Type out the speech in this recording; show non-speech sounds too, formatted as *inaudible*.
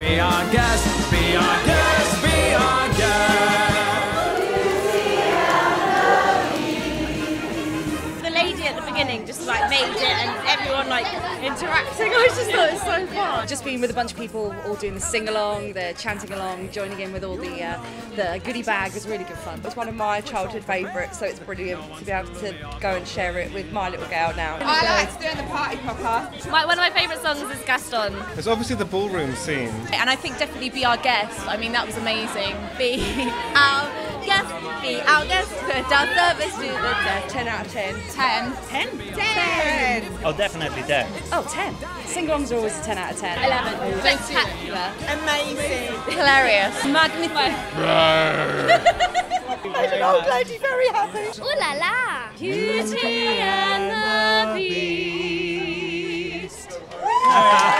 Be our guest, beginning just like made it and everyone like interacting. *laughs* I just thought it was so fun. just being with a bunch of people all doing the sing along, the chanting along, joining in with all the uh, the goodie bag was really good fun. It's one of my childhood favourites, so it's brilliant to be able to go and share it with my little girl now. I liked doing the party popper. My, one of my favourite songs is Gaston. It's obviously the ballroom scene. And I think definitely Be Our Guest. I mean, that was amazing. Be *laughs* Our Guest, Be Our Guest, put our service to the test. 10 out of 10. 10. 10? 10! Oh, definitely 10. Oh, 10. Sing alongs are always a 10 out of 10. 11. Spectacular. Amazing. Hilarious. Magnifique. Old lady very happy. Ooh la la. Beauty and the Beast. Bravo! *laughs*